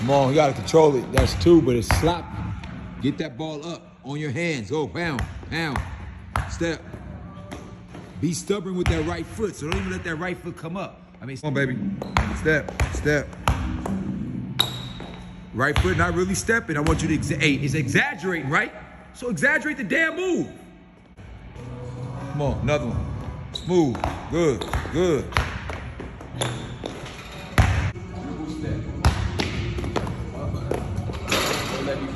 Come on, you gotta control it. That's two, but it's sloppy. Get that ball up on your hands. Go pound, pound, step. Be stubborn with that right foot, so don't even let that right foot come up. I mean, come on, baby. Step, step. Right foot not really stepping. I want you to, exa- hey, it's exaggerating, right? So exaggerate the damn move. Come on, another one. Smooth, good, good.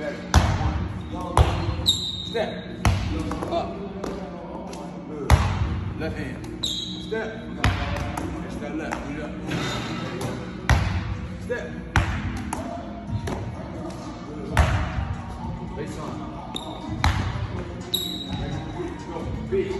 Step. Up. Left hand. Step. Catch that left. Step. Face on. Big.